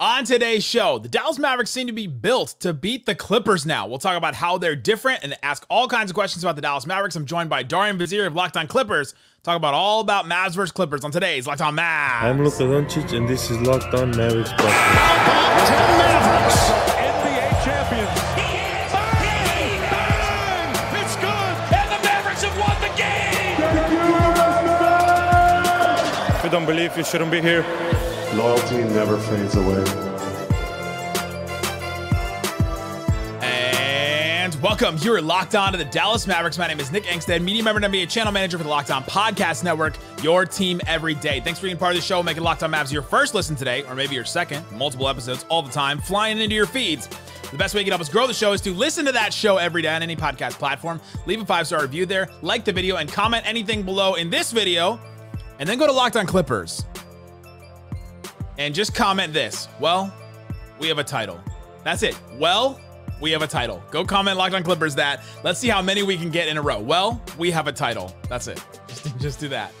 On today's show, the Dallas Mavericks seem to be built to beat the Clippers now. We'll talk about how they're different and ask all kinds of questions about the Dallas Mavericks. I'm joined by Darian Vaziri of Locked On Clippers. Talk about all about Mavs versus Clippers on today's Locked On Mavs. I'm Luka Doncic, and this is Locked On Mavericks. How about Mavericks? NBA champions. Bang! Bang! It's good! And the Mavericks have won the game! If you don't believe, you shouldn't be here. Loyalty never fades away. And welcome. You're locked on to the Dallas Mavericks. My name is Nick Angstadt, media member and NBA channel manager for the Locked On Podcast Network, your team every day. Thanks for being part of the show, making Locked On Mavs your first listen today, or maybe your second. Multiple episodes all the time, flying into your feeds. The best way you can help us grow the show is to listen to that show every day on any podcast platform. Leave a five star review there, like the video, and comment anything below in this video. And then go to Locked On Clippers and just comment this. Well, we have a title. That's it. Well, we have a title. Go comment Locked On Clippers that. Let's see how many we can get in a row. Well, we have a title. That's it. Just, just do that.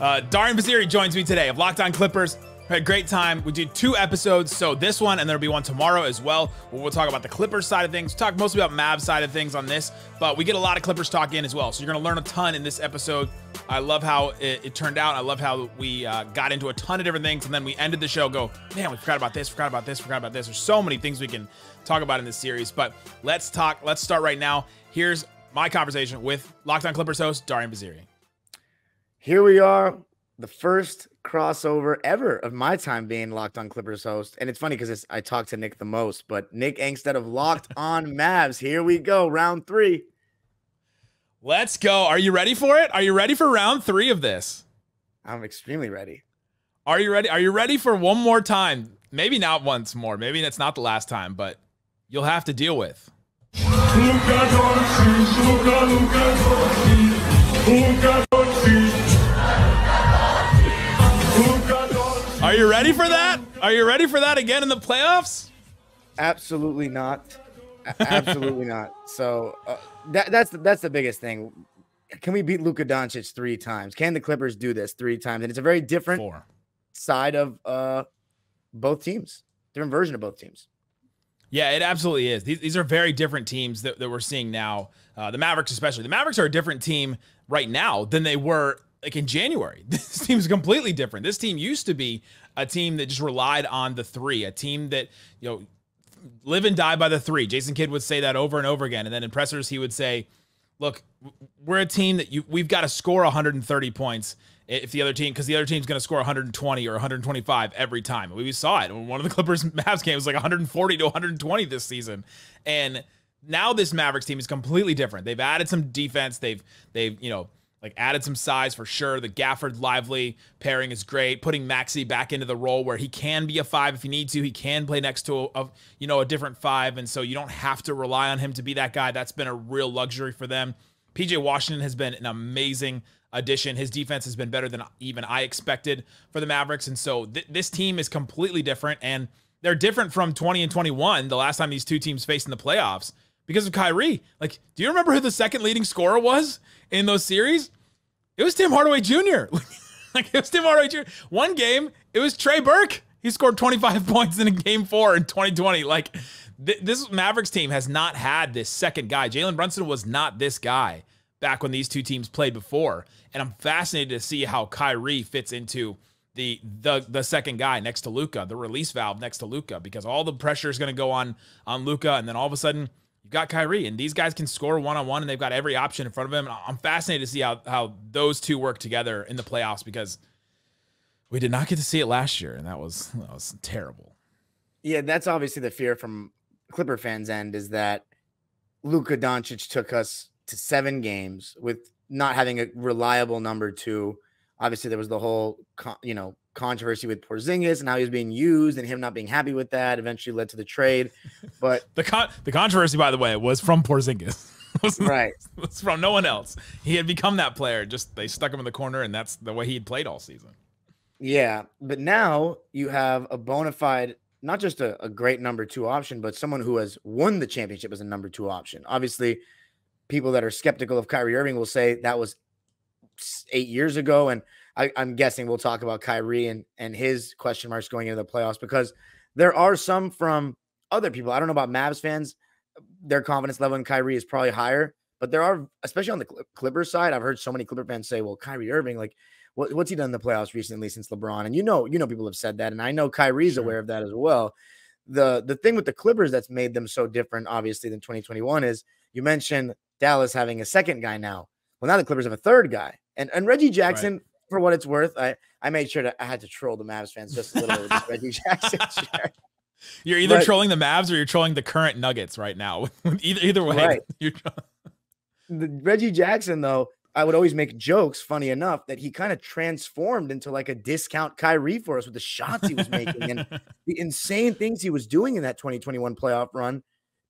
Uh, Darian Vaziri joins me today of Locked On Clippers. We had a great time. We did two episodes, so this one, and there'll be one tomorrow as well. Where we'll talk about the Clippers side of things. Talk mostly about Mavs side of things on this, but we get a lot of Clippers talk in as well. So you're gonna learn a ton in this episode. I love how it, it turned out. I love how we uh, got into a ton of different things, and then we ended the show. Go, man, we forgot about this, forgot about this, forgot about this. There's so many things we can talk about in this series, but let's talk. Let's start right now. Here's my conversation with Locked On Clippers host Darian Vaziri. Here we are, the first crossover ever of my time being Locked On Clippers host. And it's funny because I talk to Nick the most, but Nick instead of Locked On Mavs. Here we go, round three. Let's go. Are you ready for it? Are you ready for round three of this? I'm extremely ready. Are you ready? Are you ready for one more time? Maybe not once more. Maybe it's not the last time, but you'll have to deal with. You ready for that? Are you ready for that again in the playoffs? Absolutely not. Absolutely not. So uh, that, that's the, that's the biggest thing. Can we beat Luka Doncic three times? Can the Clippers do this three times? And it's a very different Four. side of uh, both teams, different version of both teams. Yeah, it absolutely is. These, these are very different teams that, that we're seeing now. Uh, the Mavericks, especially. The Mavericks are a different team right now than they were like in January. This team is completely different. This team used to be a team that just relied on the three, a team that, you know, live and die by the three. Jason Kidd would say that over and over again. And then in pressers, he would say, look, we're a team that you we've got to score 130 points if the other team because the other team's going to score 120 or 125 every time. We saw it. When one of the Clippers Mavs games was like 140 to 120 this season. And now this Mavericks team is completely different. They've added some defense. They've they've, you know, like added some size for sure. The Gafford Lively pairing is great. Putting Maxi back into the role where he can be a five if you need to. He can play next to a, a, you know a different five, and so you don't have to rely on him to be that guy. That's been a real luxury for them. PJ Washington has been an amazing addition. His defense has been better than even I expected for the Mavericks, and so th- this team is completely different, and they're different from 20 and 21, the last time these two teams faced in the playoffs because of Kyrie. Like, do you remember who the second leading scorer was in those series? It was Tim Hardaway Jr. like it was Tim Hardaway Jr. One game, it was Trey Burke. He scored 25 points in a game four in 2020. Like th- this Mavericks team has not had this second guy. Jalen Brunson was not this guy back when these two teams played before. And I'm fascinated to see how Kyrie fits into the the the second guy next to Luka, the release valve next to Luka, because all the pressure is going to go on on Luka, and then all of a sudden you've got Kyrie, and these guys can score one on one, and they've got every option in front of them. And I'm fascinated to see how how those two work together in the playoffs because we did not get to see it last year, and that was that was terrible. Yeah, that's obviously the fear from Clipper fans' end is that Luka Doncic took us to seven games with not having a reliable number two. Obviously, there was the whole you know controversy with Porzingis and how he was being used, and him not being happy with that. Eventually, led to the trade. But The con- the controversy, by the way, was from Porzingis. Was right, it was from no one else. He had become that player. Just they stuck him in the corner, and that's the way he had played all season. yeah. But now you have a bona fide, not just a, a great number two option, but someone who has won the championship as a number two option. Obviously, people that are skeptical of Kyrie Irving will say that was eight years ago, and I, I'm guessing we'll talk about Kyrie and and his question marks going into the playoffs because there are some from other people. I don't know about Mavs fans. Their confidence level in Kyrie is probably higher, but there are, especially on the Clippers side, I've heard so many Clipper fans say, "Well, Kyrie Irving, like, what, what's he done in the playoffs recently since LeBron?" And you know, you know, people have said that, and I know Kyrie's sure. aware of that as well. The the thing with the Clippers that's made them so different, obviously, than 2021 is you mentioned Dallas having a second guy now. Well, now the Clippers have a third guy, and and Reggie Jackson. Right. For what it's worth, I, I made sure to I had to troll the Mavs fans just a little bit with Reggie Jackson. You're either but, trolling the Mavs or you're trolling the current Nuggets right now. either either way, right. the Reggie Jackson though, I would always make jokes, funny enough, that he kind of transformed into like a discount Kyrie for us with the shots he was making and the insane things he was doing in that 2021 playoff run.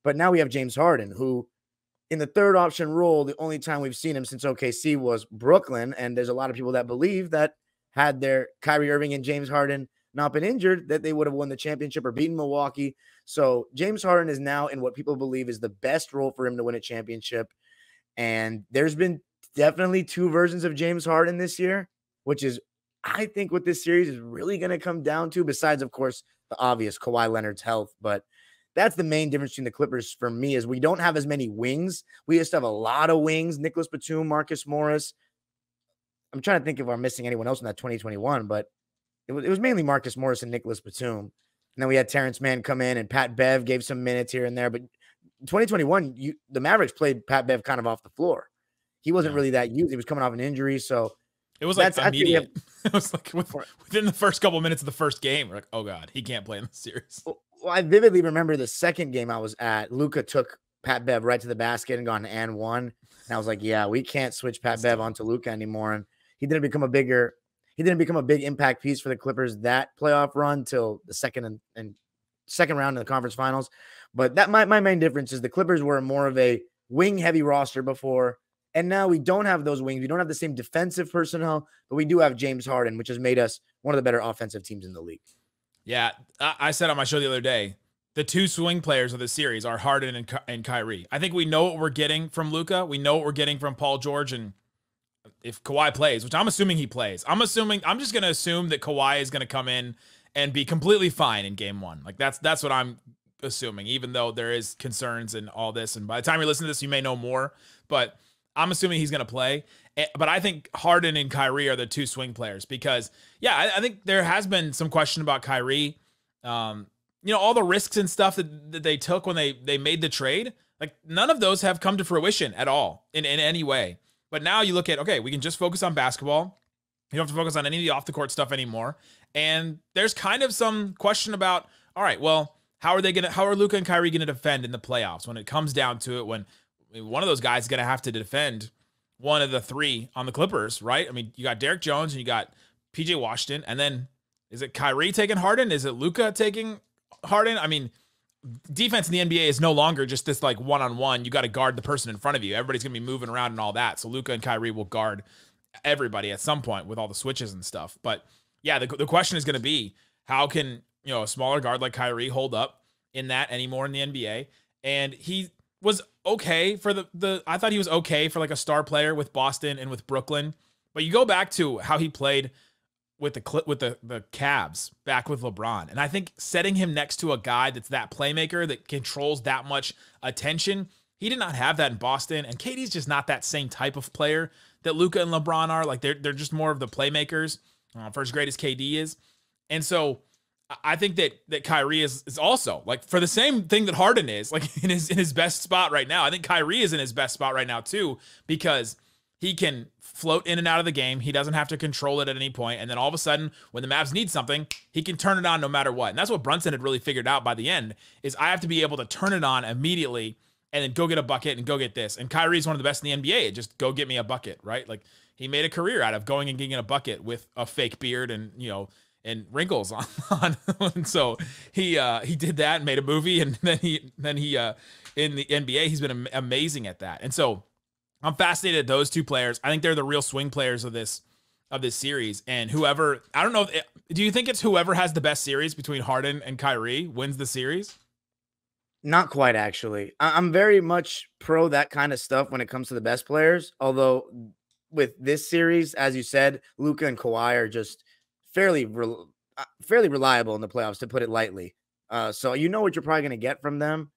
But now we have James Harden, who in the third option role, the only time we've seen him since OKC was Brooklyn. And there's a lot of people that believe that had their Kyrie Irving and James Harden not been injured, that they would have won the championship or beaten Milwaukee. So James Harden is now in what people believe is the best role for him to win a championship. And there's been definitely two versions of James Harden this year, which is, I think, what this series is really going to come down to, besides, of course, the obvious Kawhi Leonard's health. But that's the main difference between the Clippers for me is we don't have as many wings. We just have a lot of wings. Nicholas Batum, Marcus Morris. I'm trying to think if I'm missing anyone else in that 2021, but it was, it was mainly Marcus Morris and Nicholas Batum. And then we had Terrence Mann come in and Pat Bev gave some minutes here and there. But 2021, you, the Mavericks played Pat Bev kind of off the floor. He wasn't really that used. He was coming off an injury. So it was like immediate. it was like within the first couple of minutes of the first game, we're like, oh God, he can't play in the series. Well, I vividly remember the second game I was at. Luka took Pat Bev right to the basket and gone and one. And I was like, yeah, we can't switch Pat Bev onto Luka anymore. And he didn't become a bigger, he didn't become a big impact piece for the Clippers that playoff run till the second and, and second round in the conference finals. But that my, my main difference is the Clippers were more of a wing heavy roster before. And now we don't have those wings. We don't have the same defensive personnel, but we do have James Harden, which has made us one of the better offensive teams in the league. Yeah, I said on my show the other day, the two swing players of the series are Harden and, and Kyrie. I think we know what we're getting from Luka. We know what we're getting from Paul George, and if Kawhi plays, which I'm assuming he plays, I'm assuming I'm just gonna assume that Kawhi is gonna come in and be completely fine in Game One. Like that's that's what I'm assuming, even though there is concerns and all this. And by the time you're listening to this, you may know more, but I'm assuming he's gonna play. Eh, but I think Harden and Kyrie are the two swing players because, yeah, I, I think there has been some question about Kyrie. Um, you know, all the risks and stuff that, that they took when they they made the trade, like none of those have come to fruition at all in, in any way. But now you look at, okay, we can just focus on basketball. You don't have to focus on any of the off the court stuff anymore. And there's kind of some question about, all right, well, how are they going to, how are Luka and Kyrie going to defend in the playoffs when it comes down to it? When one of those guys is going to have to defend one of the three on the Clippers, right? I mean, you got Derrick Jones and you got PJ Washington, and then is it Kyrie taking Harden? Is it Luka taking Harden? I mean, defense in the NBA is no longer just this like one on one. You got to guard the person in front of you. Everybody's gonna be moving around and all that. So Luka and Kyrie will guard everybody at some point with all the switches and stuff. But yeah, the, the question is gonna be how can you know a smaller guard like Kyrie hold up in that anymore in the NBA? And he was okay for the the I thought he was okay for like a star player with Boston and with Brooklyn. But you go back to how he played with the clip with the the Cavs back with LeBron, and I think setting him next to a guy that's that playmaker that controls that much attention, he did not have that in Boston. And KD's just not that same type of player that Luka and LeBron are. Like they're they're just more of the playmakers. Uh, great as KD is, and so I think that that Kyrie is is also like for the same thing that Harden is like in his in his best spot right now. I think Kyrie is in his best spot right now too because he can float in and out of the game. He doesn't have to control it at any point. And then all of a sudden, when the Mavs need something, he can turn it on no matter what. And that's what Brunson had really figured out by the end is I have to be able to turn it on immediately and then go get a bucket and go get this. And Kyrie is one of the best in the NBA. Just go get me a bucket, right? Like he made a career out of going and getting a bucket with a fake beard and, you know, and wrinkles on, on. and so he uh he did that and made a movie and then he then he uh in the NBA he's been amazing at that. And so I'm fascinated at those two players. I think they're the real swing players of this of this series. And whoever, I don't know, if, do you think it's whoever has the best series between Harden and Kyrie wins the series? Not quite, actually. I'm very much pro that kind of stuff when it comes to the best players. Although with this series, as you said, Luka and Kawhi are just fairly re- uh, fairly reliable in the playoffs, to put it lightly. Uh, so you know what you're probably going to get from them.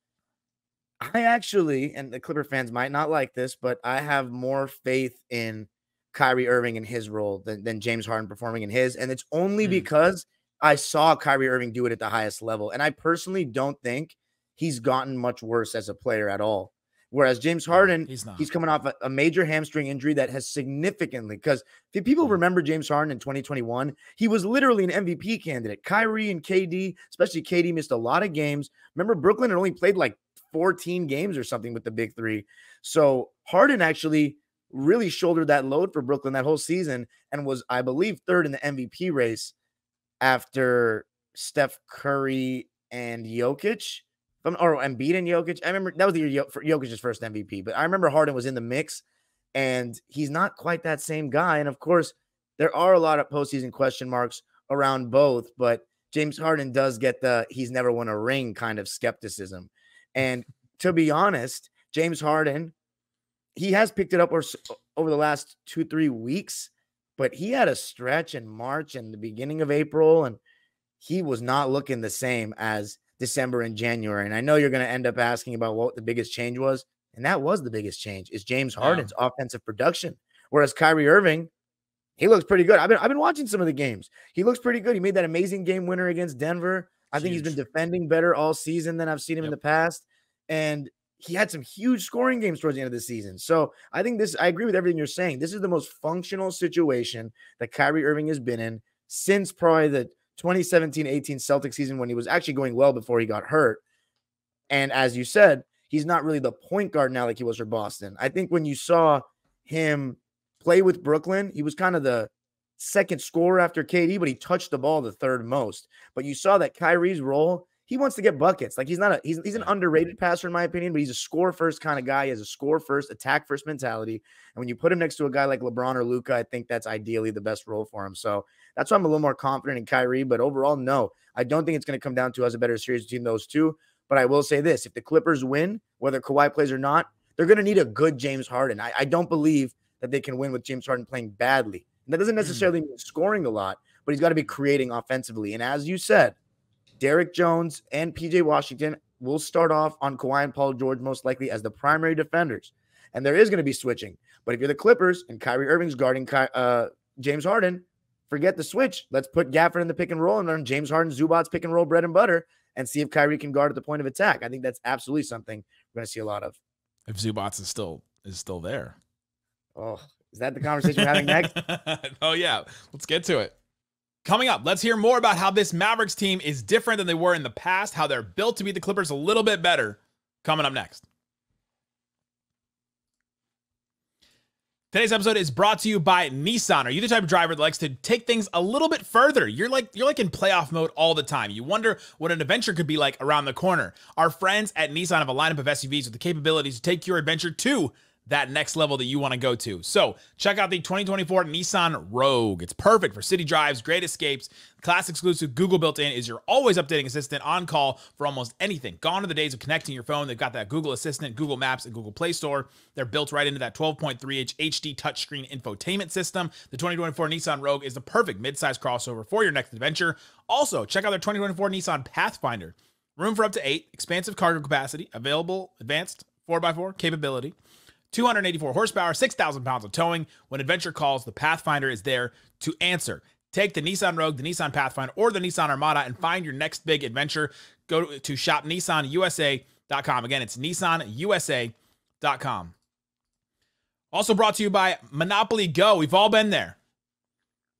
I actually, and the Clipper fans might not like this, but I have more faith in Kyrie Irving in his role than, than James Harden performing in his. And it's only Mm. because I saw Kyrie Irving do it at the highest level. And I personally don't think he's gotten much worse as a player at all. Whereas James Harden, He's not. he's coming off a, a major hamstring injury that has significantly, because if people mm. remember James Harden in 2021, he was literally an MVP candidate. Kyrie and KD, especially KD, missed a lot of games. Remember, Brooklyn had only played like 14 games or something with the big three. So Harden actually really shouldered that load for Brooklyn that whole season and was, I believe, third in the MVP race after Steph Curry and Jokic. I'm- Or Embiid and Jokic. I remember that was the year Jokic's first MVP, but I remember Harden was in the mix and he's not quite that same guy. And of course, there are a lot of postseason question marks around both, but James Harden does get the he's never won a ring kind of skepticism. And to be honest, James Harden, he has picked it up or over the last two, three weeks, but he had a stretch in March and the beginning of April, and he was not looking the same as December and January. And I know you're going to end up asking about what the biggest change was, and that was the biggest change is James Yeah. Harden's offensive production. Whereas Kyrie Irving, he looks pretty good. I've been I've been watching some of the games. He looks pretty good. He made that amazing game winner against Denver. I think he's been defending better all season than I've seen him in the past. And he had some huge scoring games towards the end of the season. So I think this, I agree with everything you're saying. This is the most functional situation that Kyrie Irving has been in since probably the 2017 18 Celtic season when he was actually going well before he got hurt. And as you said, he's not really the point guard now like he was for Boston. I think when you saw him play with Brooklyn, he was kind of the second scorer after KD, but he touched the ball the third most. But you saw that Kyrie's role, he wants to get buckets. Like he's not a he's, he's an underrated passer in my opinion, but he's a score first kind of guy. He has a score first, attack first mentality. And when you put him next to a guy like LeBron or Luka, I think that's ideally the best role for him. So that's why I'm a little more confident in Kyrie. But overall, no, I don't think it's going to come down to us a better series between those two. But I will say this: if the Clippers win, whether Kawhi plays or not, they're going to need a good James Harden. I, I don't believe that they can win with James Harden playing badly. And that doesn't mm. necessarily mean scoring a lot, but he's got to be creating offensively. And as you said, Derrick Jones and PJ Washington will start off on Kawhi and Paul George most likely as the primary defenders. And there is going to be switching. But if you're the Clippers and Kyrie Irving's guarding Ky- uh, James Harden, forget the switch. Let's put Gafford in the pick and roll and run James Harden, Zubac pick and roll bread and butter and see if Kyrie can guard at the point of attack. I think that's absolutely something we're going to see a lot of. if Zubac is still is still there. Oh, is that the conversation we're having next? oh yeah, let's get to it. Coming up, let's hear more about how this Mavericks team is different than they were in the past, how they're built to beat the Clippers a little bit better. Coming up next. Today's episode is brought to you by Nissan. Are you the type of driver that likes to take things a little bit further? You're like you're like in playoff mode all the time. You wonder what an adventure could be like around the corner. Our friends at Nissan have a lineup of SUVs with the capabilities to take your adventure to that next level that you want to go to. So check out the 2024 Nissan Rogue. It's perfect for city drives, great escapes. Class exclusive Google built in is your always updating assistant on call for almost anything. Gone are the days of connecting your phone. They've got that Google Assistant, Google Maps, and Google Play Store. They're built right into that 12.3 inch HD touchscreen infotainment system. The 2024 Nissan Rogue is the perfect midsize crossover for your next adventure. Also, check out their 2024 Nissan Pathfinder. Room for up to eight, expansive cargo capacity, available advanced 4x4 capability. 284 horsepower, 6,000 pounds of towing. When adventure calls, the Pathfinder is there to answer. Take the Nissan Rogue, the Nissan Pathfinder, or the Nissan Armada and find your next big adventure. Go to, shopnissanusa.com. Again, it's nissanusa.com. Also brought to you by Monopoly Go. We've all been there.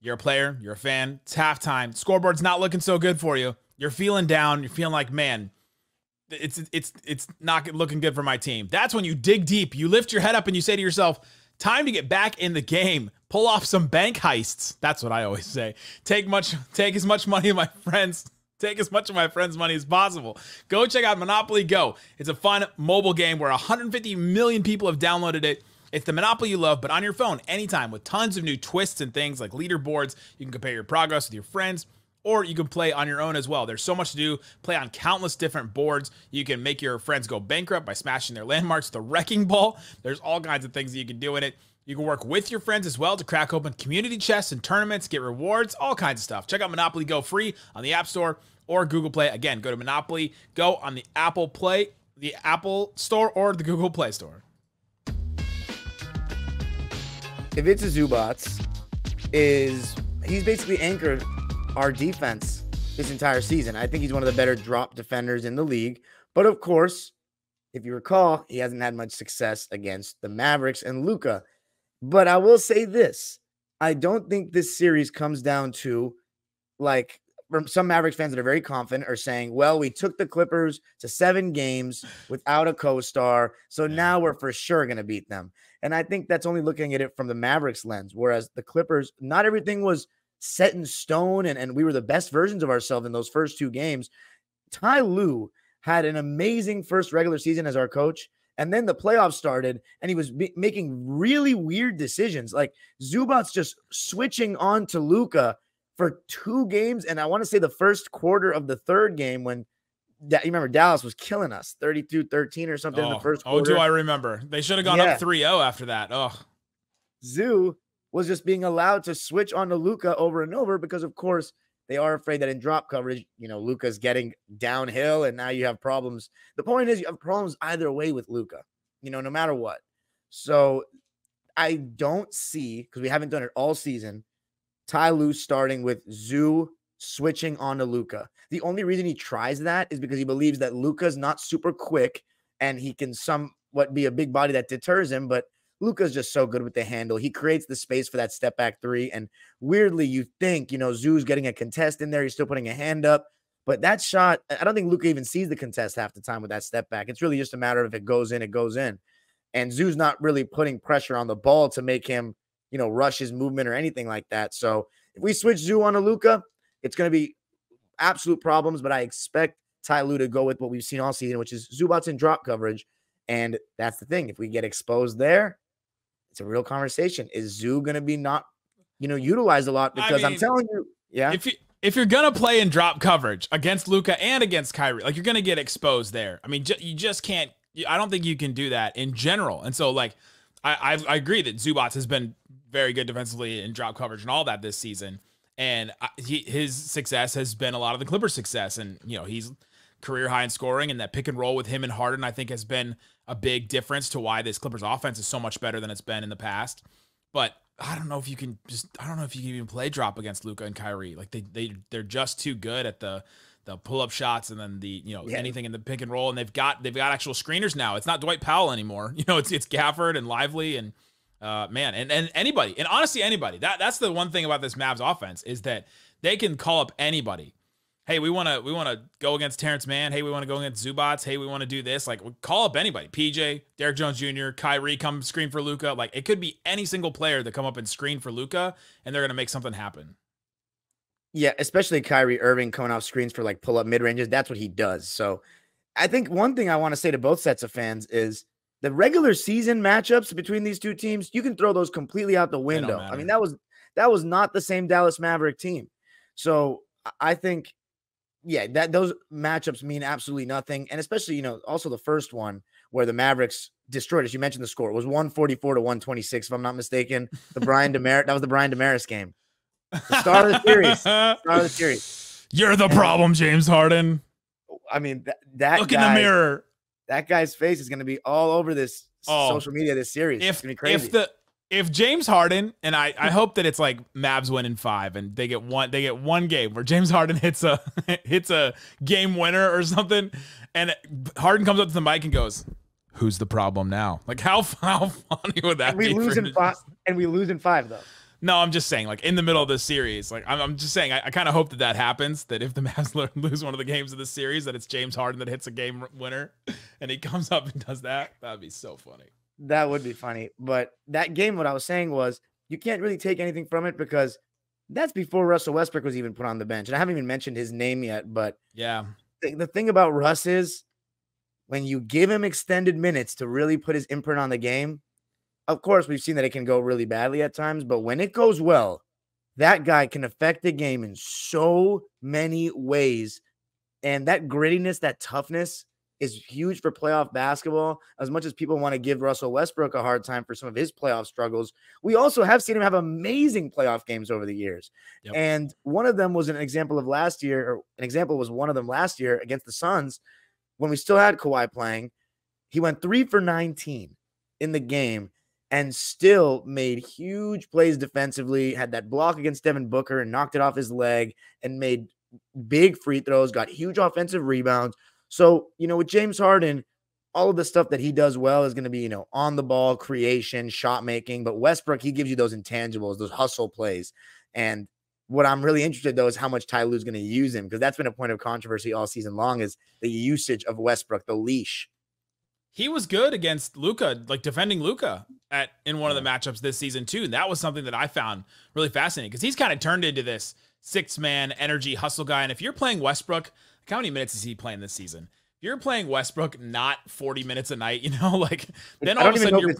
You're a player, you're a fan, it's halftime, scoreboard's not looking so good for you. You're feeling down, you're feeling like, man, it's it's it's not looking good for my team. That's when you dig deep, you lift your head up and you say to yourself, time to get back in the game. Pull off some bank heists. That's what I always say. Take much take as much money my friends Take as much of my friends' money as possible. Go check out Monopoly Go. It's a fun mobile game where 150 million people have downloaded it. It's the Monopoly you love, but on your phone anytime with tons of new twists and things like leaderboards. You can compare your progress with your friends, or you can play on your own as well. There's so much to do. Play on countless different boards. You can make your friends go bankrupt by smashing their landmarks a wrecking ball. There's all kinds of things that you can do in it. You can work with your friends as well to crack open community chests and tournaments, get rewards, all kinds of stuff. Check out Monopoly Go free on the App Store or Google Play. Again, go to Monopoly, go on the Apple Play, the Apple Store, or the Google Play Store. if it's a Zubac, is he's basically anchored our defense this entire season. I think he's one of the better drop defenders in the league. But of course, if you recall, he hasn't had much success against the Mavericks and Luka. But I will say this I don't think this series comes down to like from some Mavericks fans that are very confident are saying, well, we took the Clippers to seven games without a co star. So now we're for sure going to beat them. And I think that's only looking at it from the Mavericks lens. Whereas the Clippers, not everything was set in stone and, and we were the best versions of ourselves in those first two games. Ty Lue had an amazing first regular season as our coach. And then the playoffs started, and he was making really weird decisions, like Zubac just switching on to Luka for two games. And I want to say the first quarter of the third game when you remember Dallas was killing us 32 13 or something oh, in the oh, first quarter. Oh, do I remember? They should have gone yeah. up 3 0 after that. Oh, Zoo was just being allowed to switch on to Luka over and over because, of course, they are afraid that in drop coverage, you know, Luka's getting downhill and now you have problems. The point is, you have problems either way with Luka, you know, no matter what. So I don't see, because we haven't done it all season, Ty Lue starting with Zoo switching on to Luka. The only reason he tries that is because he believes that Luka's not super quick and he can somewhat be a big body that deters him, but Luka's just so good with the handle. He creates the space for that step back three. And weirdly, you think, you know, Zoo's getting a contest in there. He's still putting a hand up. But that shot, I don't think Luka even sees the contest half the time with that step back. It's really just a matter of if it goes in, it goes in. And Zoo's not really putting pressure on the ball to make him, you know, rush his movement or anything like that. So if we switch Zoo on a Luka, it's going to be absolute problems. But I expect Ty Lue to go with what we've seen all season, which is Zubac in drop coverage. And that's the thing. If we get exposed there, it's a real conversation. Is Zoo going to be not, you know, utilized a lot? Because I am telling you, yeah. If you if you're gonna play in drop coverage against Luka and against Kyrie, like you're gonna get exposed there. I mean, you just can't. I don't think you can do that in general. And so, like, I I, I agree that Zubac has been very good defensively in drop coverage and all that this season. And he, his success has been a lot of the Clippers' success. And you know, he's career high in scoring, and that pick and roll with him and Harden, I think, has been a big difference to why this Clippers offense is so much better than it's been in the past. But I don't know if you can just I don't know if you can even play drop against Luka and Kyrie. Like they they they're just too good at the the pull up shots and then the you know yeah. anything in the pick and roll. And they've got they've got actual screeners now. It's not Dwight Powell anymore. You know, it's it's Gafford and Lively and uh man and and anybody and honestly anybody. That that's the one thing about this Mavs offense is that they can call up anybody hey, we want to we want to go against Terrence Mann. Hey, we want to go against Zubac. Hey, we want to do this. Like, call up anybody. PJ, Derrick Jones Jr., Kyrie, come screen for Luka. Like, it could be any single player that come up and screen for Luka, and they're gonna make something happen. Yeah, especially Kyrie Irving coming off screens for like pull up mid ranges. That's what he does. So, I think one thing I want to say to both sets of fans is the regular season matchups between these two teams. You can throw those completely out the window. I mean, that was that was not the same Dallas Maverick team. So I think yeah, that those matchups mean absolutely nothing. And especially, you know, also the first one where the Mavericks destroyed us. You mentioned the score. Was 144 to 126, if I'm not mistaken. The Brian Damaris, that was the Brian Damaris game. The star of the series. Star of the series. You're the problem, James Harden. I mean, that, that look guy, in the mirror. That guy's face is going to be all over this oh, social media this series. If, it's going to be crazy. If the if James Harden and I, I hope that it's like Mavs win in five and they get one they get one game where James Harden hits a hits a game winner or something, and Harden comes up to the mic and goes, "Who's the problem now?" Like how how funny would that and we be? Lose in five, and we lose in five though. No, I'm just saying, like in the middle of the series, like I'm, I'm just saying, I, I kind of hope that that happens. That if the Mavs lose one of the games of the series, that it's James Harden that hits a game winner, and he comes up and does that. That'd be so funny. That would be funny. But that game, what I was saying was you can't really take anything from it because that's before Russell Westbrook was even put on the bench. And I haven't even mentioned his name yet. But yeah, the, the thing about Russ is when you give him extended minutes to really put his imprint on the game, of course, we've seen that it can go really badly at times. But when it goes well, that guy can affect the game in so many ways. And that grittiness, that toughness, is huge for playoff basketball. As much as people want to give Russell Westbrook a hard time for some of his playoff struggles, we also have seen him have amazing playoff games over the years. Yep. And one of them was an example of last year, or an example was one of them last year against the Suns when we still had Kawhi playing. He went three for 19 in the game and still made huge plays defensively, had that block against Devin Booker and knocked it off his leg and made big free throws, got huge offensive rebounds. So, you know, with James Harden, all of the stuff that he does well is going to be, you know, on the ball, creation, shot making. But Westbrook, he gives you those intangibles, those hustle plays. And what I'm really interested though is how much Ty Lue's going to use him because that's been a point of controversy all season long is the usage of Westbrook, the leash. He was good against Luka, like defending Luka at in one of the matchups this season too. And that was something that I found really fascinating because he's kind of turned into this six man energy hustle guy. And if you're playing Westbrook, how many minutes is he playing this season? If you're playing Westbrook not 40 minutes a night, you know, like then all of a sudden you're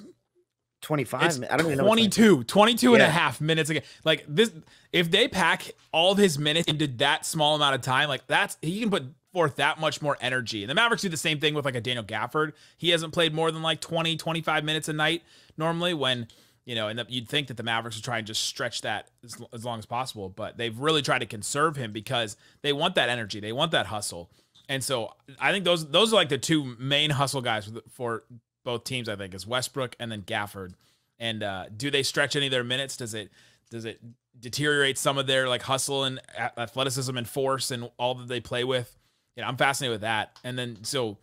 25. it's I don't even know. if 22, 22 and a half minutes again. Like this, if they pack all of his minutes into that small amount of time, like that's he can put forth that much more energy. And the Mavericks do the same thing with like a Daniel Gafford. He hasn't played more than like 20, 25 minutes a night normally when, you know, and the, you'd think that the Mavericks would try and just stretch that as, as long as possible, but they've really tried to conserve him because they want that energy. They want that hustle. And so I think those those are like the two main hustle guys for, for both teams. I think is Westbrook and then Gafford. And uh, do they stretch any of their minutes? Does it does it deteriorate some of their like hustle and athleticism and force and all that they play with? You know, I'm fascinated with that. And then so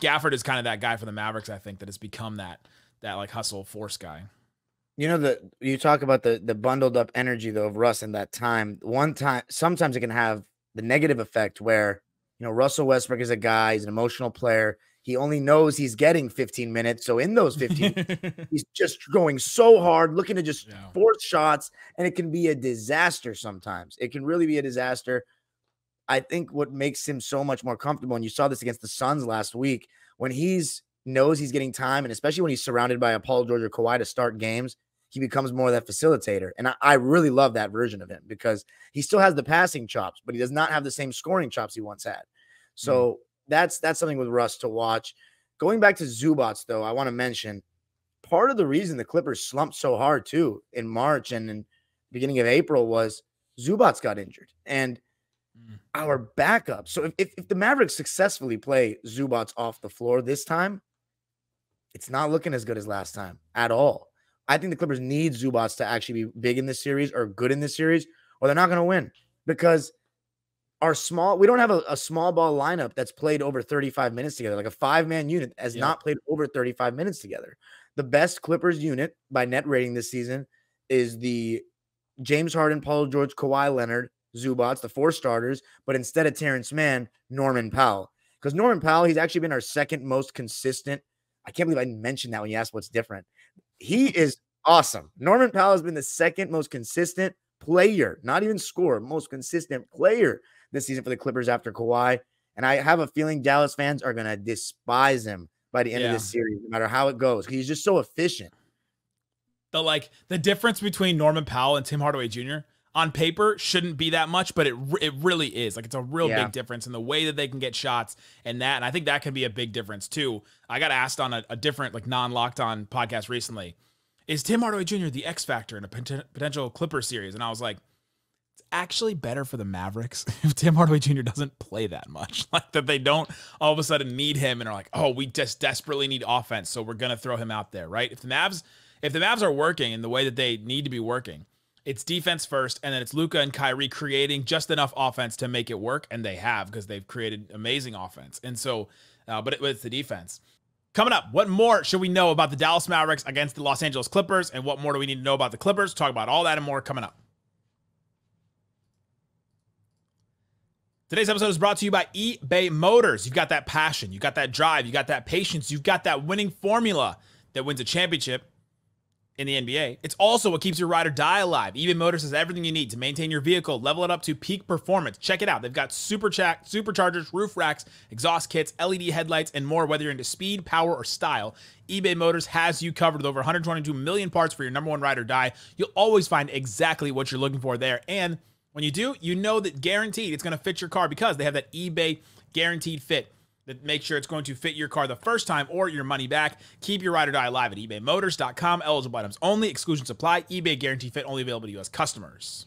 Gafford is kind of that guy for the Mavericks. I think that has become that that like hustle force guy. You know the you talk about the the bundled up energy though of Russ in that time. One time, sometimes it can have the negative effect where you know Russell Westbrook is a guy, he's an emotional player. He only knows he's getting 15 minutes, so in those 15, he's just going so hard, looking to just Yeah. force shots, and it can be a disaster sometimes. It can really be a disaster. I think what makes him so much more comfortable, and you saw this against the Suns last week, when he's knows he's getting time, and especially when he's surrounded by a Paul George or Kawhi to start games, he becomes more of that facilitator. And I, I really love that version of him because he still has the passing chops, but he does not have the same scoring chops he once had. So that's that's something with Russ to watch. Going back to Zubac, though, I want to mention part of the reason the Clippers slumped so hard too in March and in beginning of April was Zubac got injured and Mm. our backup. So if, if, if the Mavericks successfully play Zubac off the floor this time, it's not looking as good as last time at all. I think the Clippers need Zubac to actually be big in this series or good in this series, or they're not going to win because our small we don't have a, a small ball lineup that's played over 35 minutes together. Like a five man unit has Yeah. not played over 35 minutes together. The best Clippers unit by net rating this season is the James Harden, Paul George, Kawhi Leonard, Zubac, the four starters, but instead of Terrence Mann, Norman Powell. Because Norman Powell, he's actually been our second most consistent. I can't believe I didn't mention that when you asked what's different. He is awesome. Norman Powell has been the second most consistent player, not even scorer, most consistent player this season for the Clippers after Kawhi. And I have a feeling Dallas fans are going to despise him by the end Yeah. of this series, no matter how it goes. He's just so efficient. the like the difference between Norman Powell and Tim Hardaway Jr. on paper shouldn't be that much, but it it really is. Like it's a real Yeah. big difference in the way that they can get shots and that, and I think that can be a big difference too. I got asked on a, a different like non locked on podcast recently, is Tim Hardaway Jr. the X factor in a poten- potential Clipper series? And I was like. It's actually better for the Mavericks if Tim Hardaway Jr. doesn't play that much. Like that they don't all of a sudden need him and are like, oh, we just desperately need offense, so we're gonna throw him out there, right? If the Mavs if the Mavs are working in the way that they need to be working, it's defense first, and then it's Luka and Kyrie creating just enough offense to make it work, and they have because they've created amazing offense. And so, uh, but it, it's the defense. Coming up, what more should we know about the Dallas Mavericks against the Los Angeles Clippers, and what more do we need to know about the Clippers? Talk about all that and more coming up. Today's episode is brought to you by eBay Motors. You've got that passion, you've got that drive, you've got that patience, you've got that winning formula that wins a championship in the NBA. It's also what keeps your ride or die alive. eBay Motors has everything you need to maintain your vehicle, level it up to peak performance. Check it out. They've got super cha- superchargers, roof racks, exhaust kits, LED headlights, and more. Whether you're into speed, power, or style, eBay Motors has you covered with over 122 million parts for your number one ride or die. You'll always find exactly what you're looking for there. And when you do, you know that guaranteed it's going to fit your car because they have that eBay guaranteed fit. That make sure it's going to fit your car the first time or your money back. Keep your ride or die alive at ebaymotors.com. Eligible items only. Exclusions apply. eBay guarantee fit only available to U.S. customers.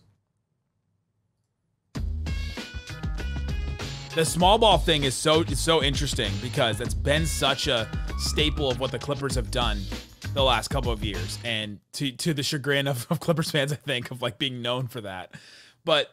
The small ball thing is so is so interesting because it's been such a staple of what the Clippers have done the last couple of years, and to to the chagrin of, of Clippers fans, I think of like being known for that. But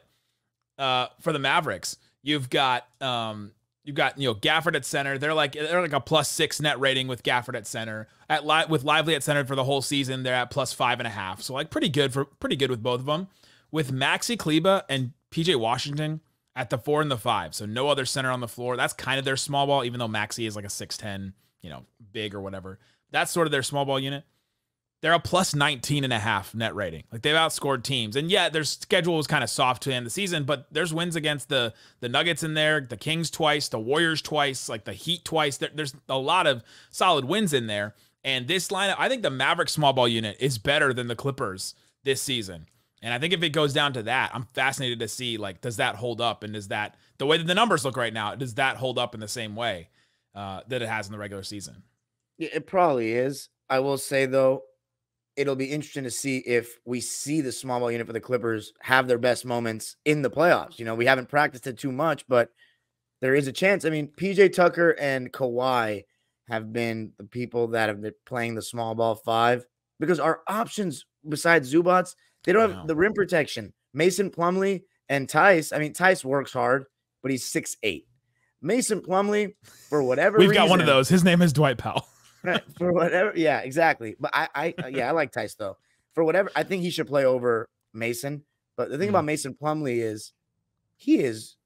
uh, for the Mavericks, you've got um, you've got you know Gafford at center. They're like they're like a plus six net rating with Gafford at center. At li- with Lively at center for the whole season, they're at plus five and a half. So like pretty good for pretty good with both of them. With Maxi Kleber and PJ Washington at the four and the five. So no other center on the floor. That's kind of their small ball, even though Maxi is like a 6'10, you know, big or whatever. That's sort of their small ball unit. They're a plus 19 and a half net rating. Like they've outscored teams. And yeah, their schedule was kind of soft to end the season, but there's wins against the the Nuggets in there, the Kings twice, the Warriors twice, like the Heat twice. There, there's a lot of solid wins in there. And this lineup, I think the Maverick small ball unit is better than the Clippers this season. And I think if it goes down to that, I'm fascinated to see like does that hold up and does that the way that the numbers look right now does that hold up in the same way uh, that it has in the regular season? It probably is. I will say though, it'll be interesting to see if we see the small ball unit for the Clippers have their best moments in the playoffs. You know, we haven't practiced it too much, but there is a chance. I mean, PJ Tucker and Kawhi have been the people that have been playing the small ball five because our options besides Zubac, they don't have the rim protection. Mason Plumlee and Theis. I mean, Theis works hard, but he's six eight. Mason Plumlee, for whatever we've reason, got one of those. His name is Dwight Powell. for whatever. Yeah, exactly. But I, I, uh, yeah, I like Theis though. For whatever, I think he should play over Mason. But the thing Mhm. about Mason Plumlee is he is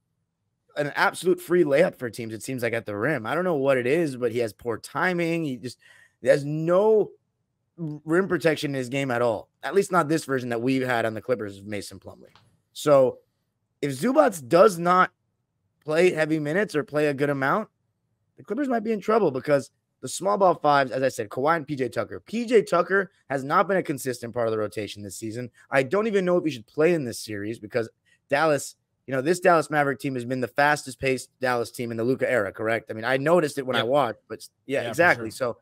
an absolute free layup for teams. It seems like at the rim. I don't know what it is, but he has poor timing. He just has no rim protection in his game at all. At least not this version that we've had on the Clippers of Mason Plumlee. So if Zubac does not play heavy minutes or play a good amount, the Clippers might be in trouble because the small ball fives, as I said, Kawhi and PJ Tucker. PJ Tucker has not been a consistent part of the rotation this season. I don't even know if he should play in this series because Dallas, you know, this Dallas Maverick team has been the fastest paced Dallas team in the Luka era, correct? I mean, I noticed it when I watched, but yeah, Yeah, exactly. sure. So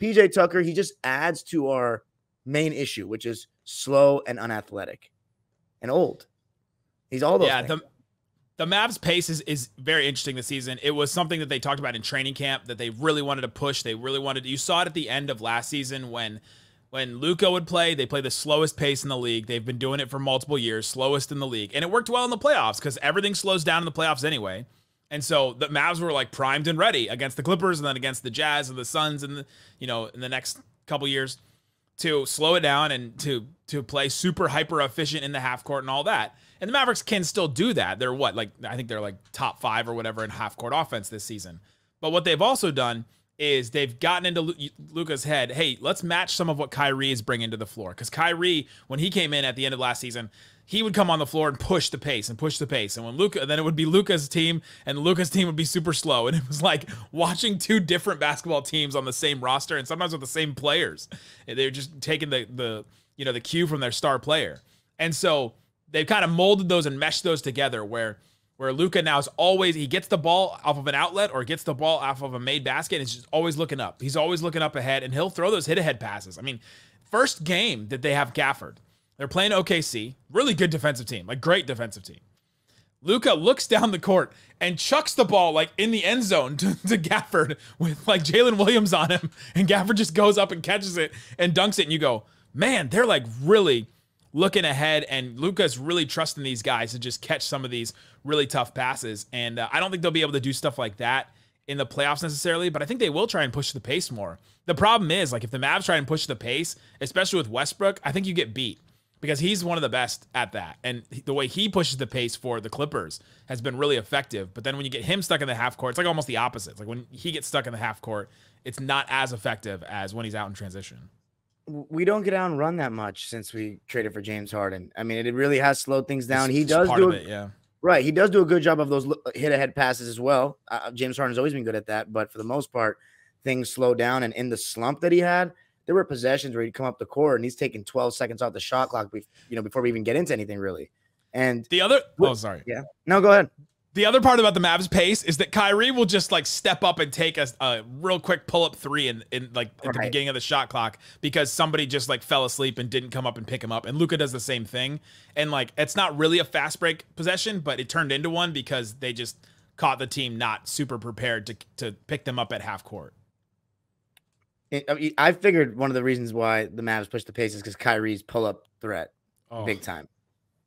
PJ Tucker, he just adds to our main issue, which is slow and unathletic and old. He's all those yeah, things. the the Mavs pace is, is very interesting this season. It was something that they talked about in training camp that they really wanted to push. They really wanted. You saw it at the end of last season when when Luka would play. They play the slowest pace in the league. They've been doing it for multiple years, slowest in the league, and it worked well in the playoffs because everything slows down in the playoffs anyway. And so the Mavs were like primed and ready against the Clippers and then against the Jazz and the Suns and the you know in the next couple years to slow it down and to to play super hyper efficient in the half court and all that. And the Mavericks can still do that. They're what like I think they're like top 5 or whatever in half court offense this season. But what they've also done is they've gotten into Luka's head. Hey, let's match some of what Kyrie is bringing to the floor cuz Kyrie when he came in at the end of last season, he would come on the floor and push the pace and push the pace. And when Luka, then it would be Luka's team, and Luka's team would be super slow. And it was like watching two different basketball teams on the same roster, and sometimes with the same players. They're just taking the the you know the cue from their star player. And so they've kind of molded those and meshed those together where where Luka now is always he gets the ball off of an outlet or gets the ball off of a made basket and is just always looking up. He's always looking up ahead and he'll throw those hit ahead passes. I mean, first game that they have Gafford, they're playing OKC, really good defensive team, like great defensive team. Luka looks down the court and chucks the ball like in the end zone to, to Gafford with like Jalen Williams on him. And Gafford just goes up and catches it and dunks it. And you go, man, they're like really looking ahead. And Luka's really trusting these guys to just catch some of these really tough passes. And uh, I don't think they'll be able to do stuff like that in the playoffs necessarily, but I think they will try and push the pace more. The problem is, like, if the Mavs try and push the pace, especially with Westbrook, I think you get beat because he's one of the best at that. And the way he pushes the pace for the Clippers has been really effective. But then when you get him stuck in the half court, it's like almost the opposite. It's like when he gets stuck in the half court, it's not as effective as when he's out in transition. we don't get out and run that much since we traded for James Harden. I mean, it really has slowed things down. He It's just does part do a, it, yeah. right. He does do a good job of those hit ahead passes as well. Uh, James Harden's always been good at that, but for the most part, things slow down. And in the slump that he had, there were possessions where he'd come up the court and he's taking 12 seconds off the shot clock, be- you know, before we even get into anything really. And The other, oh, sorry. yeah, no, go ahead. The other part about the Mavs pace is that Kyrie will just like step up and take a, a real quick pull up three in, in like at the beginning of the shot clock because somebody just like fell asleep and didn't come up and pick him up. And Luka does the same thing. And like it's not really a fast break possession, but it turned into one because they just caught the team not super prepared to to pick them up at half court. I mean, I figured one of the reasons why the Mavs pushed the pace is because Kyrie's pull up threat, Oh, big time.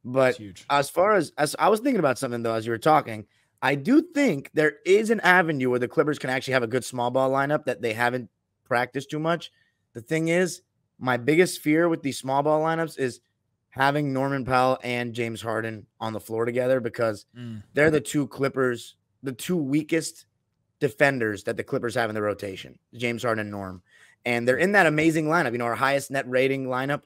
But as far as as I was thinking about something though, as you were talking, I do think there is an avenue where the Clippers can actually have a good small ball lineup that they haven't practiced too much. The thing is, my biggest fear with these small ball lineups is having Norman Powell and James Harden on the floor together because Mm. they're the two Clippers, the two weakest defenders that the Clippers have in the rotation, James Harden and Norm. And they're in that amazing lineup, you know, our highest net rating lineup,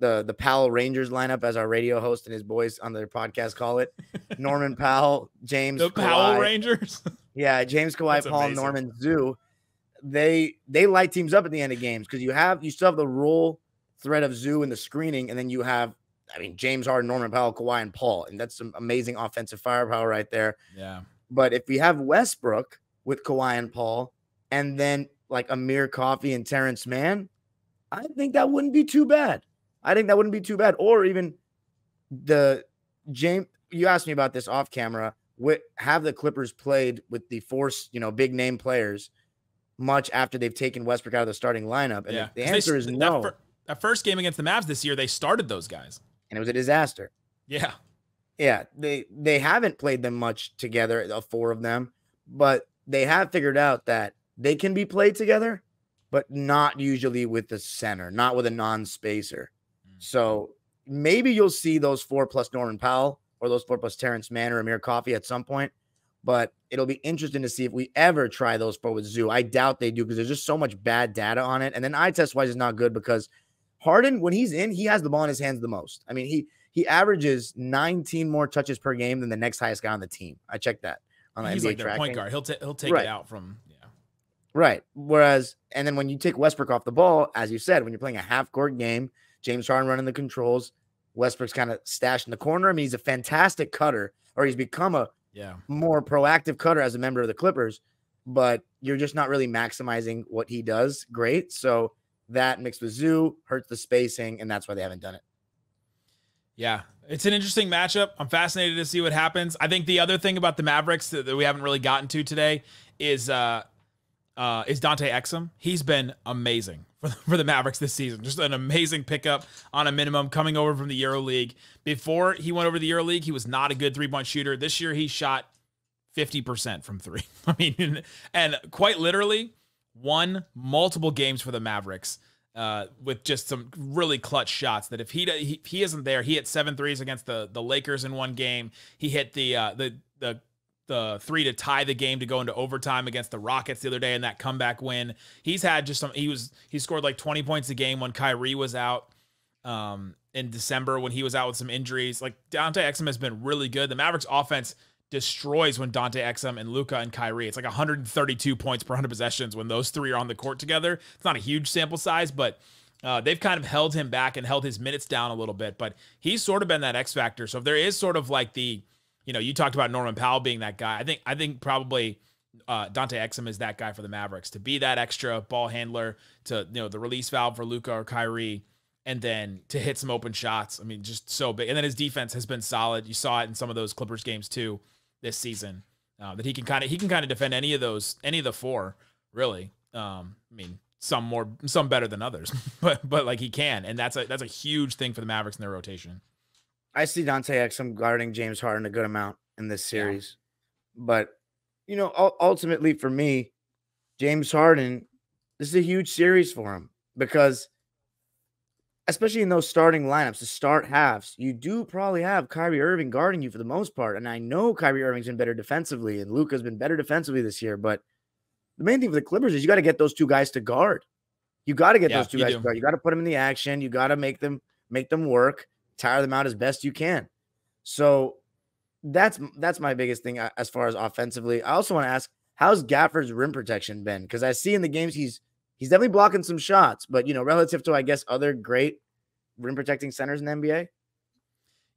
the the Powell Rangers lineup, as our radio host and his boys on their podcast call it. Norman Powell, James The Powell Kawhi. Rangers. Yeah, James Kawhi, That's Paul, amazing. Norman, Zoo. They they light teams up at the end of games because you have you still have the roll threat of Zoo in the screening, and then you have I mean James Harden, Norman Powell, Kawhi, and Paul, and that's some amazing offensive firepower right there. yeah. But if we have Westbrook with Kawhi and Paul, and then like Amir Coffey and Terrence Mann, I think that wouldn't be too bad. I think that wouldn't be too bad. Or even the James, you asked me about this off camera. What have the Clippers played with the force, you know, big name players much after they've taken Westbrook out of the starting lineup? And yeah. the they answer s- is that no. fir- that first game against the Mavs this year, they started those guys. and it was a disaster. Yeah. Yeah, they they haven't played them much together, the four of them, but they have figured out that they can be played together, but not usually with the center, not with a non-spacer. Mm. So maybe you'll see those four plus Norman Powell or those four plus Terrence Mann or Amir Coffey at some point. But it'll be interesting to see if we ever try those four with Zoo. I doubt they do because there's just so much bad data on it. And then eye test wise is not good because Harden, when he's in, he has the ball in his hands the most. I mean, he he averages 19 more touches per game than the next highest guy on the team. I checked that on He's NBA like their point guard. He'll ta- he'll take Right. it out from yeah. Right. Whereas, and then when you take Westbrook off the ball, as you said, when you're playing a half court game, James Harden running the controls, Westbrook's kind of stashed in the corner. I mean, he's a fantastic cutter, or he's become a Yeah. more proactive cutter as a member of the Clippers, but you're just not really maximizing what he does great. So that mixed with Zoo hurts the spacing, and that's why they haven't done it. Yeah, it's an interesting matchup. I'm fascinated to see what happens. I think the other thing about the Mavericks that, that we haven't really gotten to today is uh uh is Dante Exum. He's been amazing for the, for the Mavericks this season. Just an amazing pickup on a minimum coming over from the Euro League. Before he went over the Euro League, he was not a good three-point shooter. This year he shot 50% from 3. I mean, and quite literally won multiple games for the Mavericks uh, with just some really clutch shots. That if he, he he isn't there, he hit seven threes against the the Lakers in one game. He hit the uh, the the the three to tie the game to go into overtime against the Rockets the other day in that comeback win. He's had just some. He was he scored like 20 points a game when Kyrie was out. Um, in December when he was out with some injuries, like Dante Exum has been really good. The Mavericks offense destroys when Dante Exum and Luka and Kyrie. It's like 132 points per 100 possessions when those three are on the court together. It's not a huge sample size, but uh, they've kind of held him back and held his minutes down a little bit. But he's sort of been that X factor. So if there is sort of like the, you know, you talked about Norman Powell being that guy. I think I think probably uh, Dante Exum is that guy for the Mavericks to be that extra ball handler to you know the release valve for Luka or Kyrie and then to hit some open shots. I mean, just so big. And then his defense has been solid. You saw it in some of those Clippers games too this season. Uh, that he can kind of he can kind of defend any of those any of the four really. Um, I mean, some more some better than others, but but like he can, and that's a that's a huge thing for the Mavericks in their rotation. I see Dante Exum guarding James Harden a good amount in this series. But, you know, ultimately for me, James Harden, this is a huge series for him because, especially in those starting lineups, the start halves, you do probably have Kyrie Irving guarding you for the most part. And I know Kyrie Irving's been better defensively and Luka's been better defensively this year. But the main thing for the Clippers is you got to get those two guys to guard. You got to get Yeah, those two guys do. to guard. You got to put them in the action. You got to make them make them work, tire them out as best you can. So that's that's my biggest thing uh, as far as offensively. I also want to ask, how's Gafford's rim protection been? Because I see in the games he's he's definitely blocking some shots, but you know, relative to I guess other great rim protecting centers in the NBA.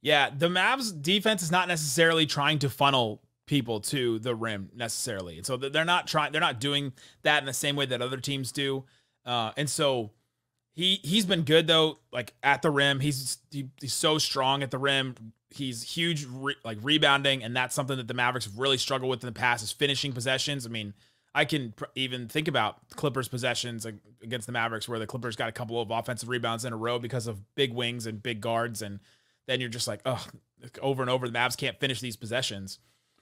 Yeah, the Mavs defense is not necessarily trying to funnel people to the rim necessarily. And so they're not trying, they're not doing that in the same way that other teams do. Uh, and so he he's been good though, like at the rim. He's he, he's so strong at the rim. He's huge, re, like rebounding, and that's something that the Mavericks have really struggled with in the past is finishing possessions. I mean, I can pr- even think about Clippers possessions against the Mavericks where the Clippers got a couple of offensive rebounds in a row because of big wings and big guards, and then you're just like, oh, over and over, the Mavs can't finish these possessions.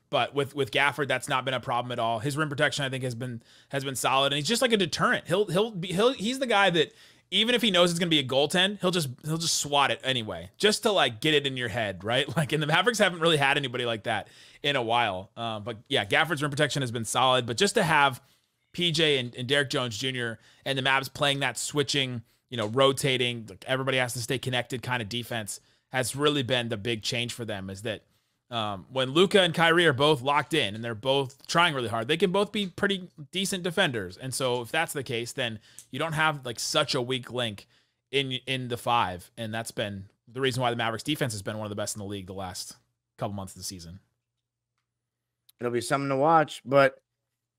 But with with Gafford, that's not been a problem at all. His rim protection, I think, has been has been solid, and he's just like a deterrent. He'll he'll be he'll he's the guy that even if he knows it's gonna be a goaltend, he'll just he'll just swat it anyway, just to like get it in your head, right? Like, and the Mavericks haven't really had anybody like that in a while. Um, but yeah, Gafford's rim protection has been solid, but just to have PJ and, and Derrick Jones Jr. and the Mavs playing that switching, you know, rotating, like everybody has to stay connected kind of defense has really been the big change for them. Is that um, when Luka and Kyrie are both locked in and they're both trying really hard, they can both be pretty decent defenders. And so if that's the case, then you don't have like such a weak link in in the five, and that's been the reason why the Mavericks defense has been one of the best in the league the last couple months of the season. It'll be something to watch, but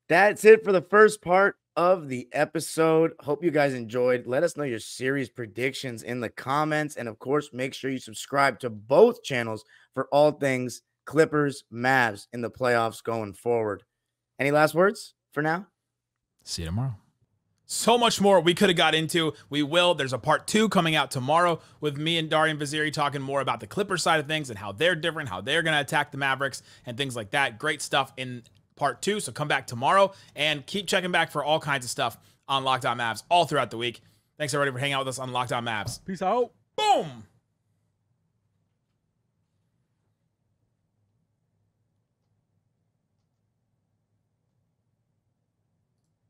that's it for the first part of the episode. Hope you guys enjoyed. Let us know your series predictions in the comments. And of course, make sure you subscribe to both channels for all things Clippers, Mavs in the playoffs going forward. Any last words for now? See you tomorrow. So much more we could have got into. We will. There's a part two coming out tomorrow with me and Darian Vaziri talking more about the Clippers side of things and how they're different, how they're going to attack the Mavericks and things like that. Great stuff in part two. So come back tomorrow and keep checking back for all kinds of stuff on Locked On Mavs all throughout the week. Thanks everybody for hanging out with us on Locked On Mavs. Peace out. Boom.